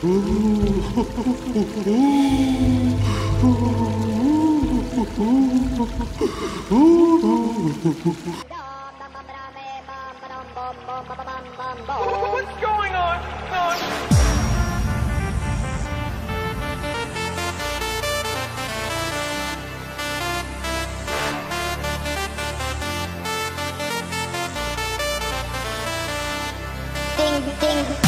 What's going on? Ding, ding.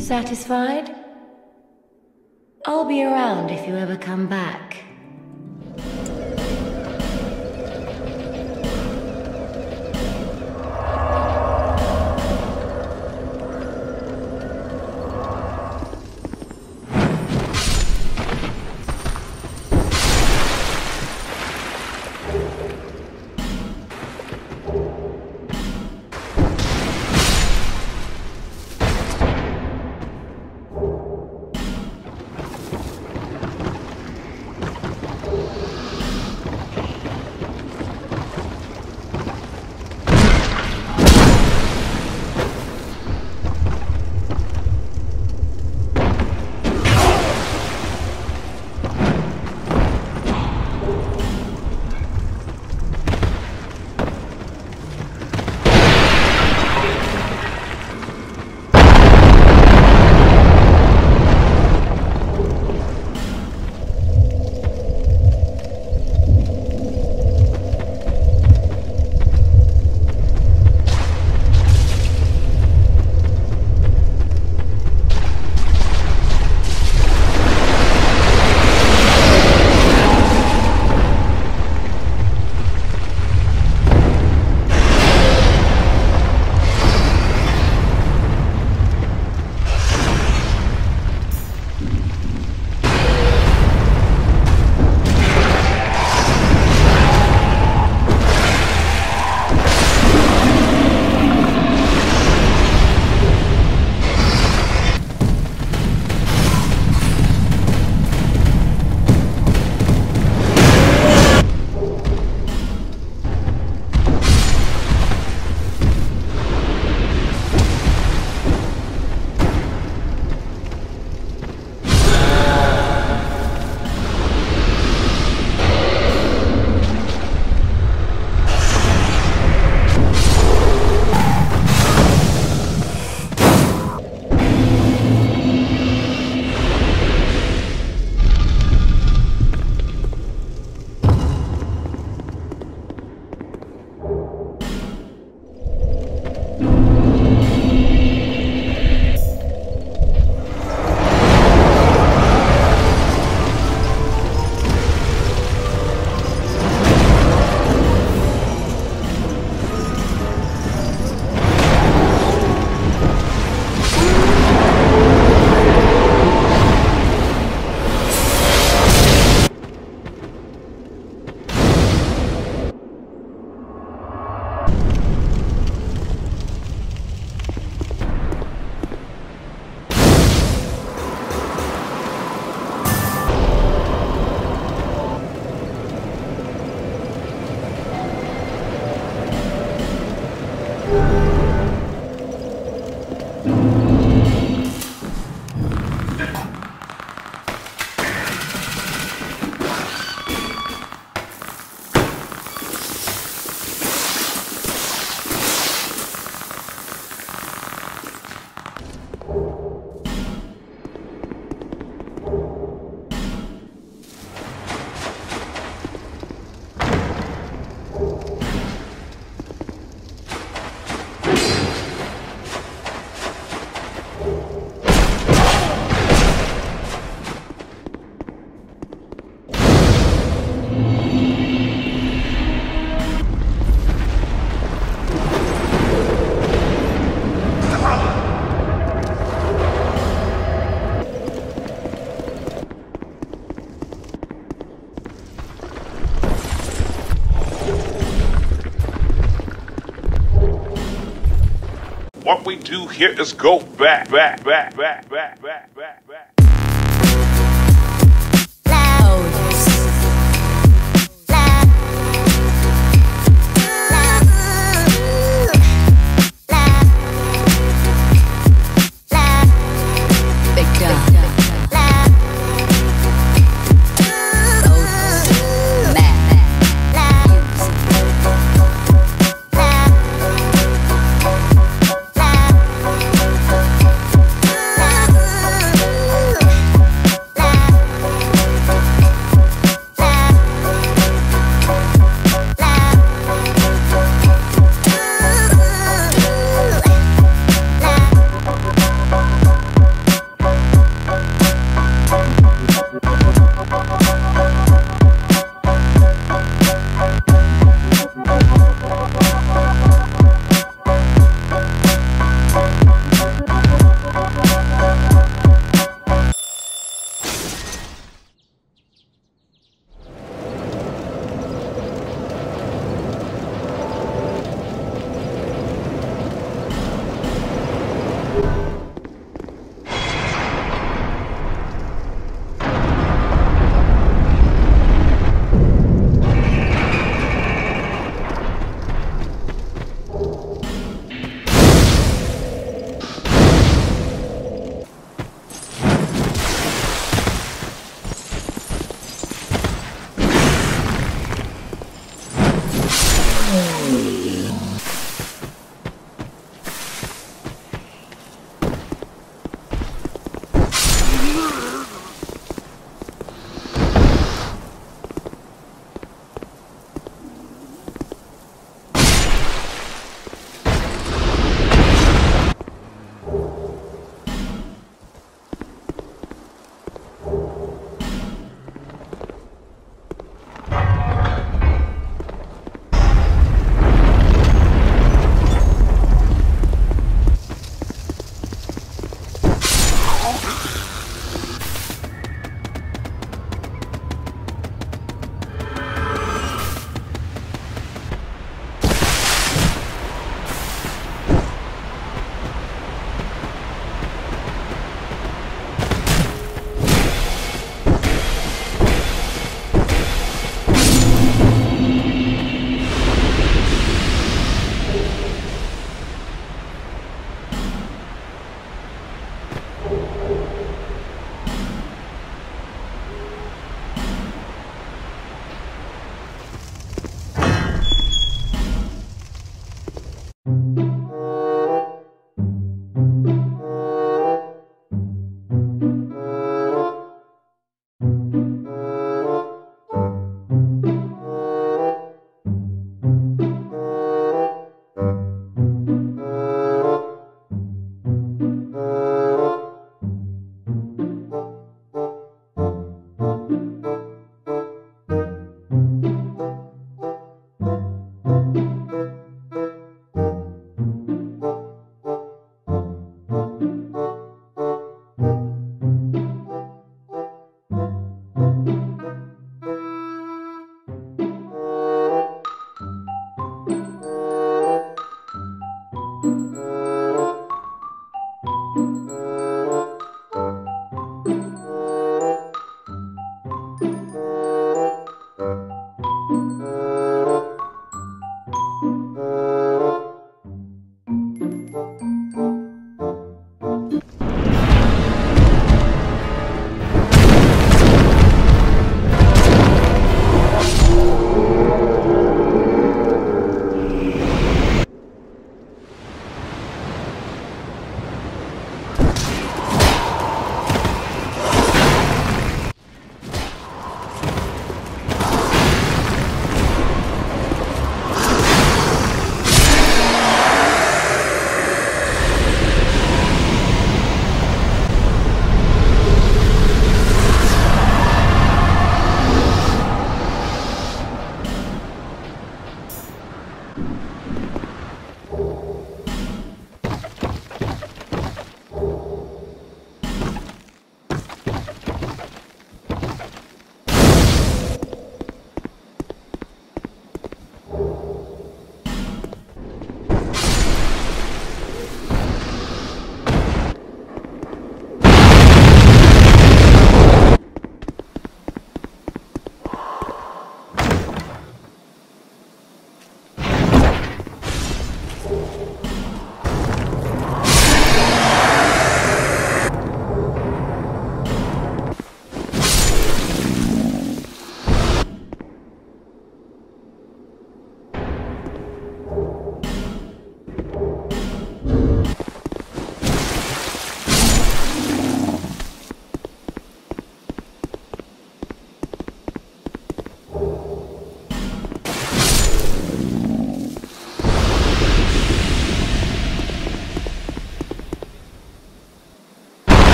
Satisfied? I'll be around if you ever come back. Do here is go back, back, back, back, back, back, back,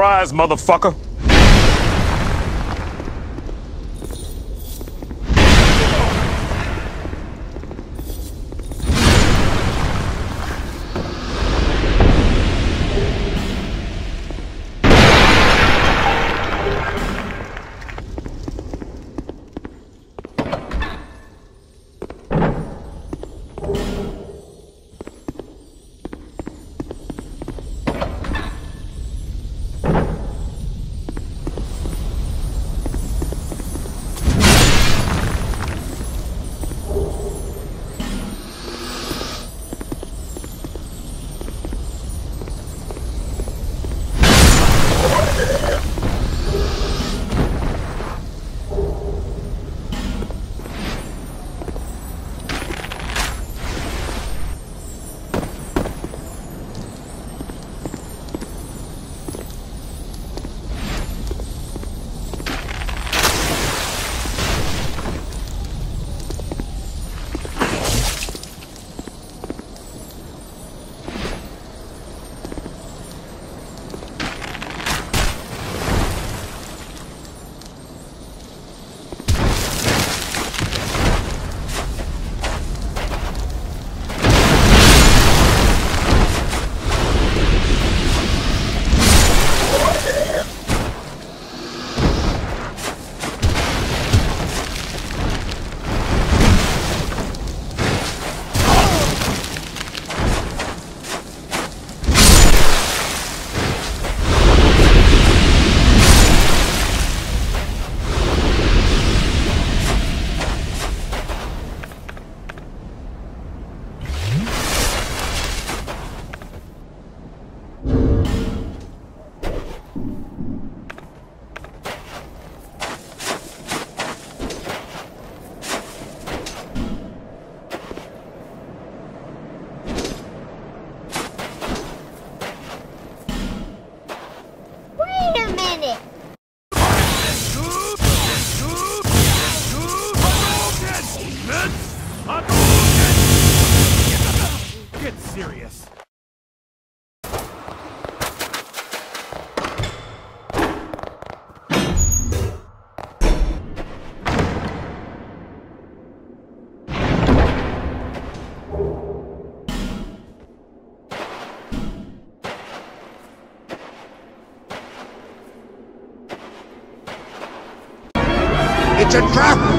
Surprise, motherfucker! It's a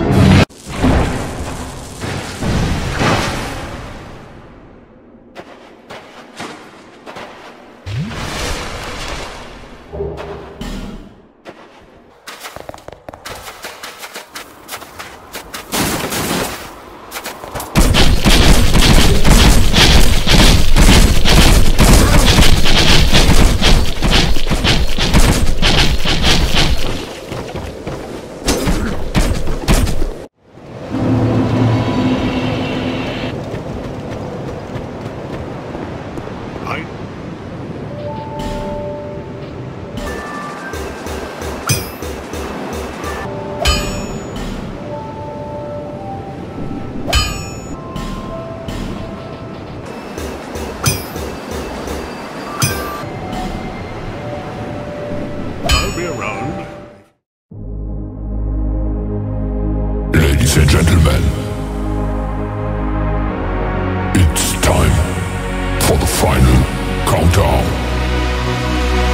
final countdown.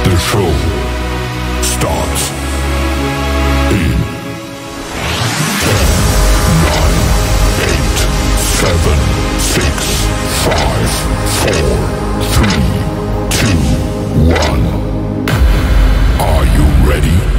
The show starts in 10, 9, 8, 7, 6, 5, 4, 3, 2, 1. Are you ready?